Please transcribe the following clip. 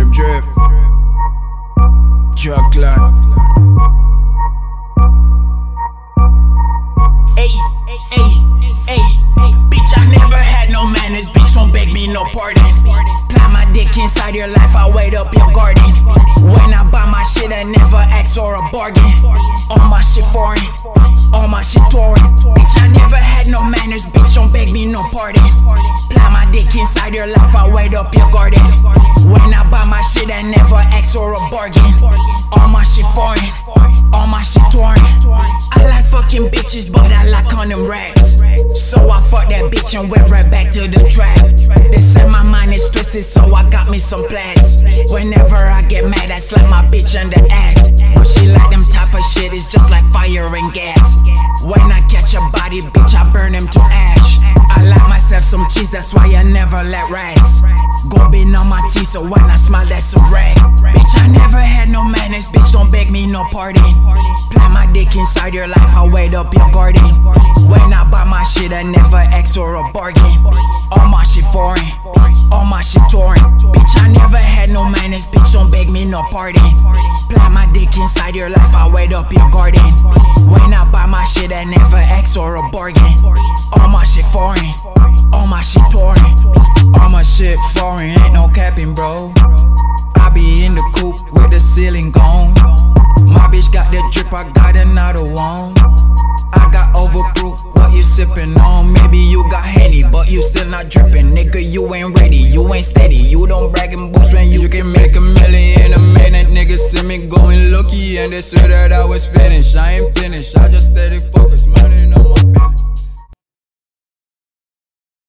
Drip, drip. Clot. Hey, hey, hey, bitch, I never had no manners. Bitch, don't beg me no pardon. My dick inside your life, I wait up your garden. When I buy my shit, I never ask or a bargain. All my shit foreign, all my shit touring. Bitch, I never inside your life, I wait up your garden. When I buy my shit, I never ask or a bargain. All my shit foreign, all my shit touring. I like fucking bitches, but I like on them racks. So I fuck that bitch and went right back to the trap. They say my mind is twisted, so I got me some plans. Whenever I get mad, I slap my bitch on the ass. But she like them type of shit, it's just like fire and gas. When I catch a body, bitch, I burn him to ash. Some cheese, that's why I never let rats. Go been on my teeth, so when I smile, that's a rag. Bitch, I never had no manners, bitch, don't beg me no pardon. Plant my dick inside your life, I wait up your garden. When I buy my shit, I never ask or a bargain. All my shit foreign, all my shit touring. Bitch, I never had no manners, bitch, don't beg me no pardon. Plant my dick inside your life, I wait up your garden. When I buy my shit, I never ask or a bargain. All my shit foreign, all my shit touring. All my shit foreign, ain't no capping, bro. I be in the coop with the ceiling gone. My bitch got the drip, I got another one. I got overproof, what you sipping on? Maybe you got Henny, but you still not dripping. Nigga, you ain't ready, you ain't steady. You don't brag and boost when you can make me going lucky and they swear that I was finished. I ain't finished, I just fuck